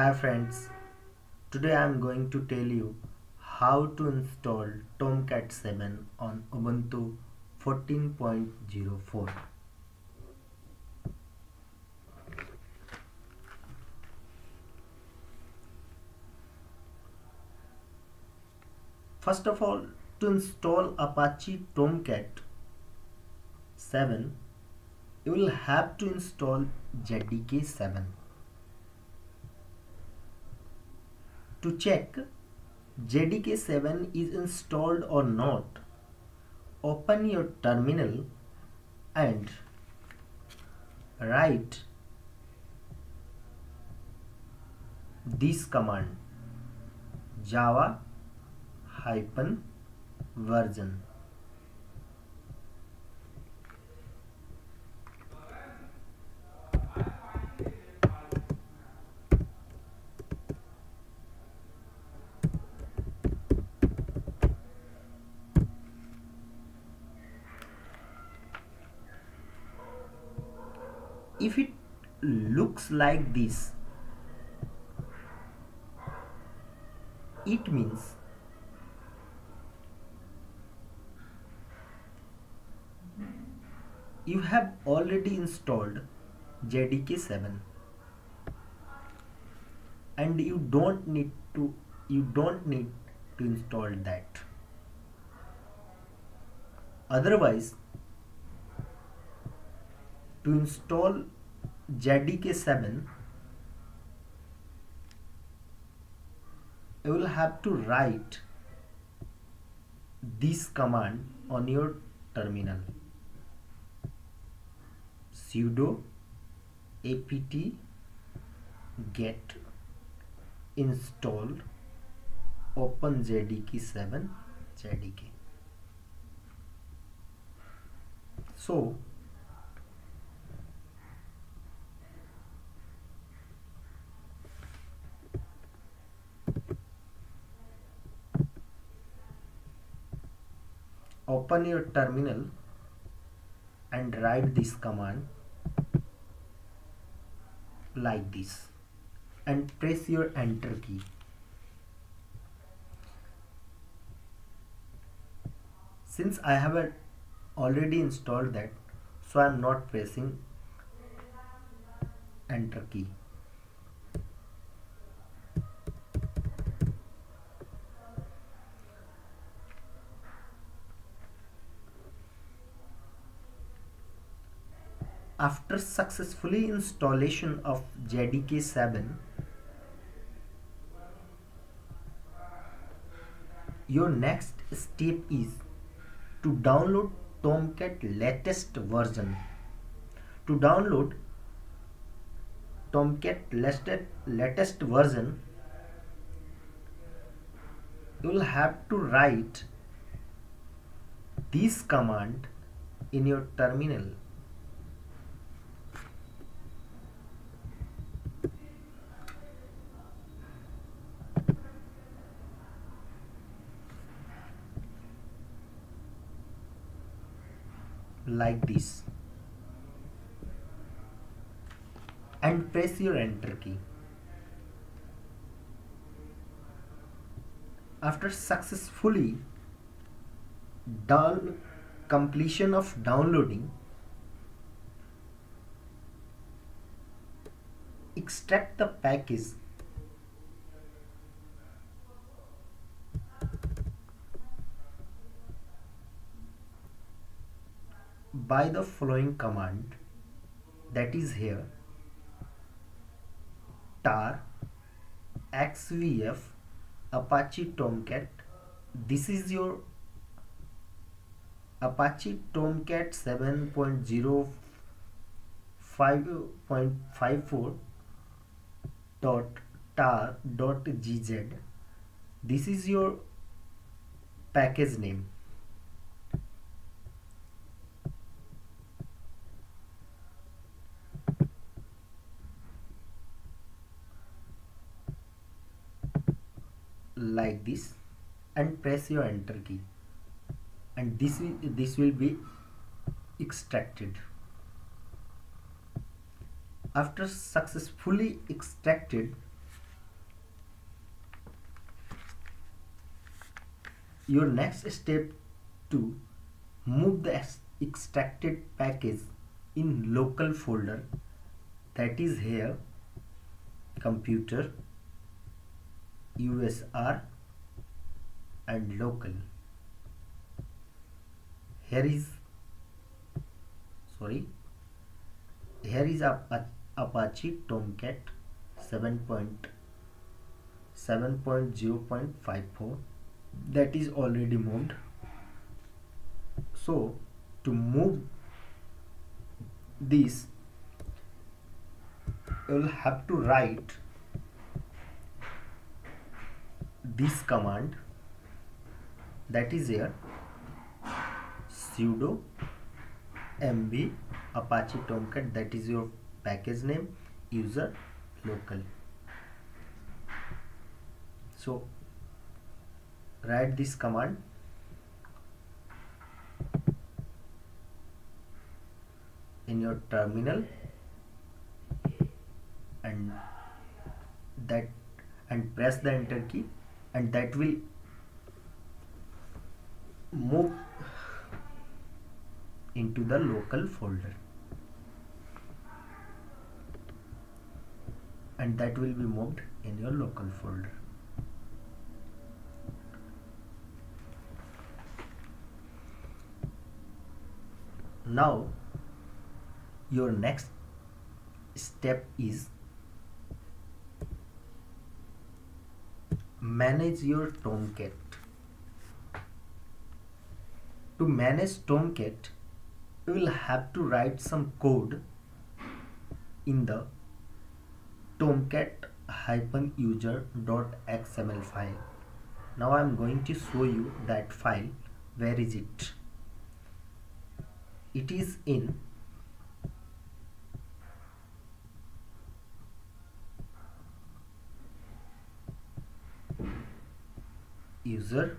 Hi friends, today I am going to tell you how to install Tomcat 7 on Ubuntu 14.04. First of all, to install Apache Tomcat 7, you will have to install JDK 7. To check JDK 7 is installed or not, open your terminal and write this command java hyphen version like this. It means you have already installed JDK 7 and you don't need to you don't need to install that. Otherwise to install Z D K seven you will have to write this command on your terminal sudo apt get install open J D K seven J D K so open your terminal and write this command like this and press your enter key. Since I have already installed that so I am not pressing enter key after successfully installation of JDK 7 your next step is to download Tomcat latest version. To download Tomcat latest latest version you will have to write this command in your terminal like this. And press your enter key. After successfully done completion of downloading extract the package by the following command that is here tar xvf apache tomcat this is your apache tomcat 7.05.54 dot tar dot gz this is your package name like this and press your enter key. And this this will be extracted. After successfully extracted your next step to move the extracted package in local folder that is here computer USR and local. Here is sorry here is Apache Tomcat 7.7.0.54 that is already moved. So to move this you will have to write this command that is here sudo mv apache tomcat that is your package name user local. So write this command. in your terminal. And that and press the enter key and that will move into the local folder. And that will be moved in your local folder. Now your next step is manage your Tomcat. To manage Tomcat, you will have to write some code in the tomcat-user.xml file. Now I am going to show you that file. Where is it? It is in user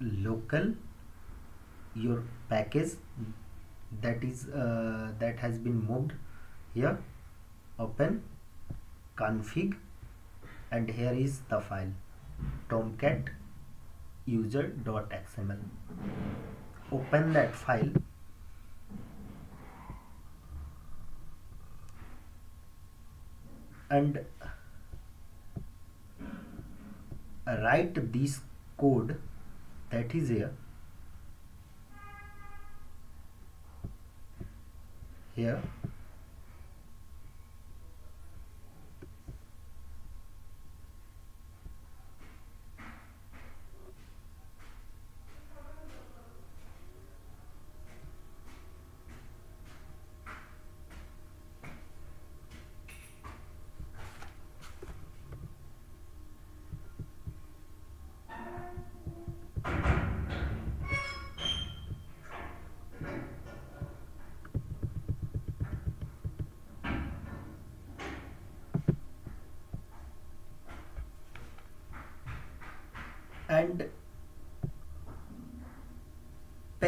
local your package that is uh, that has been moved here open config and here is the file tomcat user.xml open that file. And write this code that is here. Here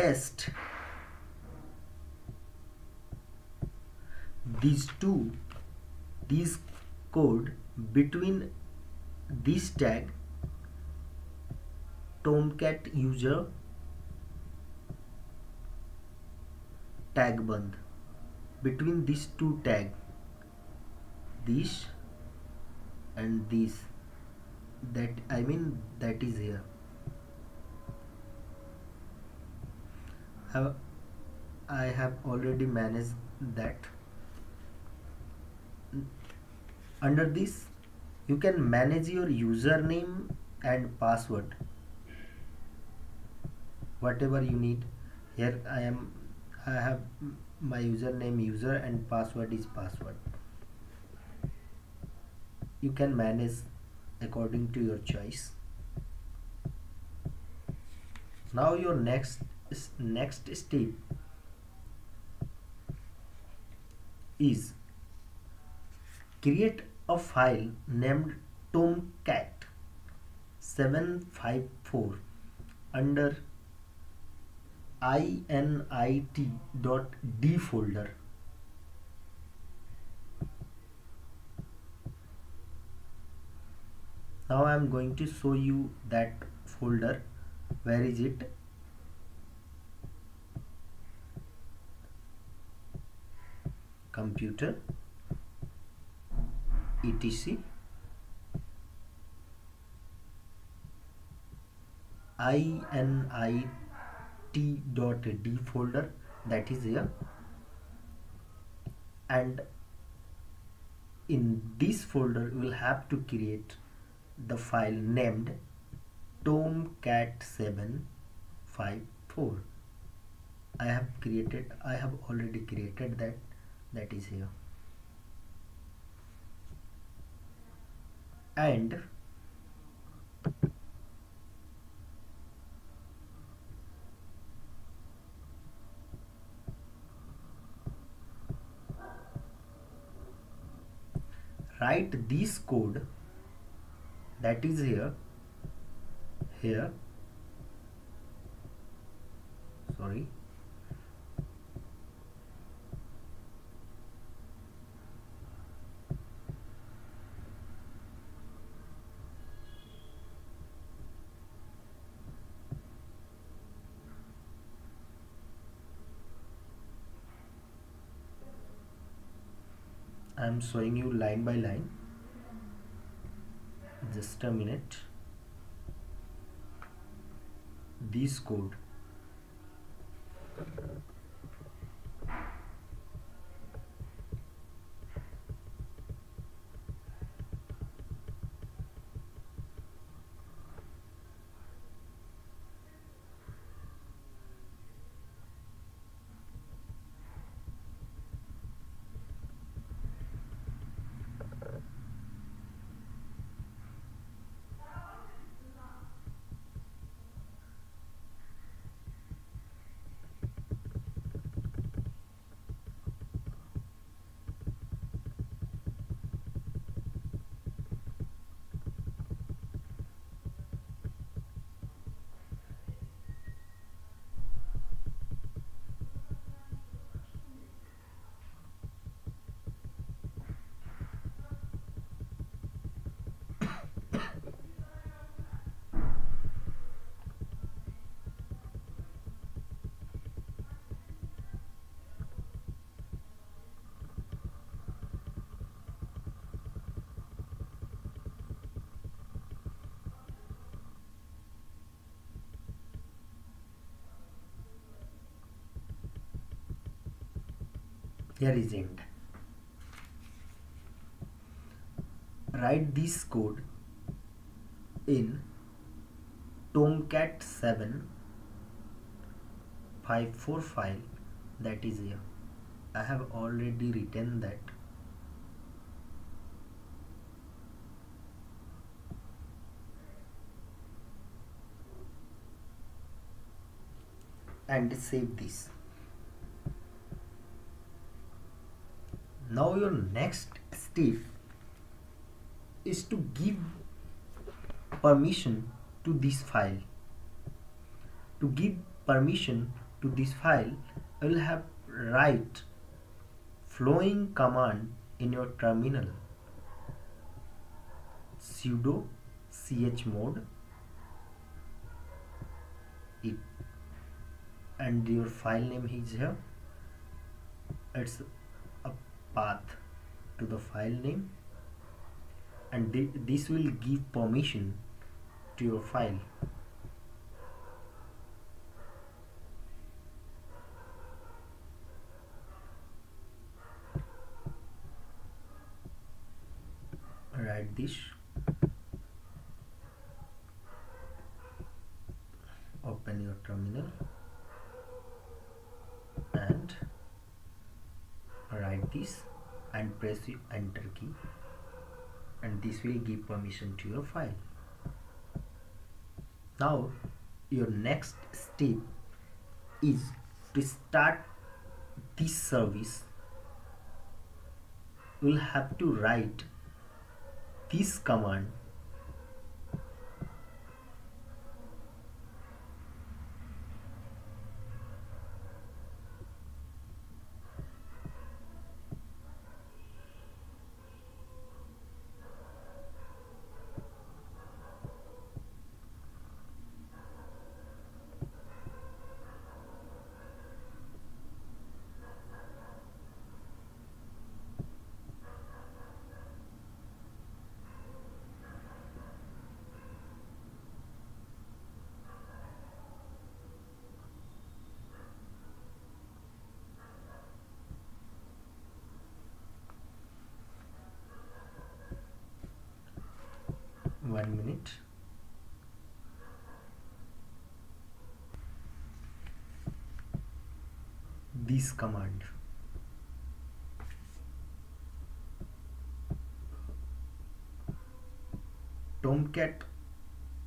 paste these two this code between this tag tomcat user tag band. Between these two tag this and this. That I mean that is here have I have already managed that. Under this you can manage your username and password. Whatever you need. Here I am I have my username user and password is password. You can manage according to your choice. Now your next next step is create a file named tomcat 754 under init.d folder. Now I am going to show you that folder. Where is it computer etc. Init.d folder that is here. And in this folder you will have to create the file named tomcat754 I have created I have already created that that is here. And write this code that is here here sorry I am showing you line by line. Just a minute. This code here is end write this code in tomcat 7 54 file that is here. I have already written that. And save this now your next step is to give permission to this file. To give permission to this file I will have write following command in your terminal. Sudo chmod it and your file name is here. It's path to the file name and this will give permission to your file. Write this open your terminal and write this and press the enter key and this will give permission to your file. Now your next step is to start this service. You will have to write this command one minute. This command. Tomcat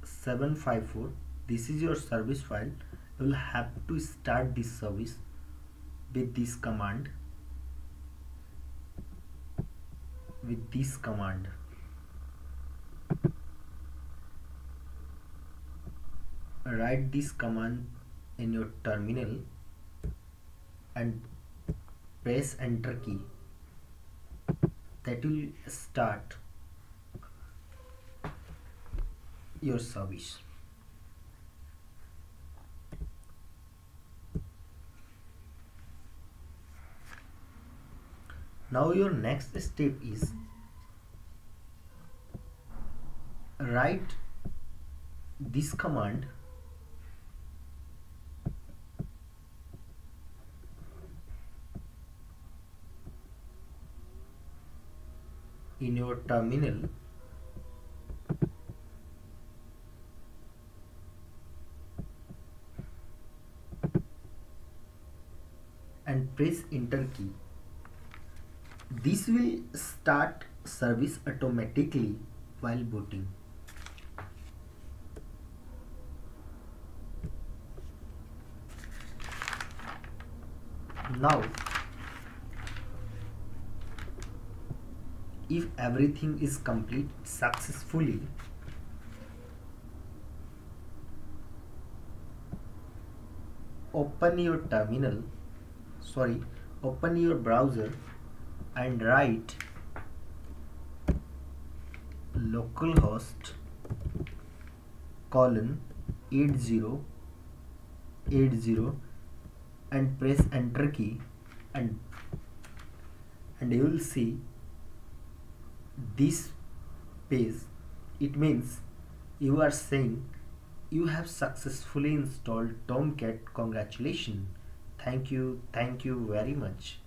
754 this is your service file. You will have to start this service with this command. With this command write this command in your terminal and press enter key. That will start your service. Now your next step is write this command in terminal and press enter key this will start service automatically while booting. Now, if everything is complete successfully, open your terminal, sorry, open your browser and write localhost colon 8080 and press enter key and and you will see this page it means you are saying you have successfully installed tomcat. Congratulations. Thank you. Thank you very much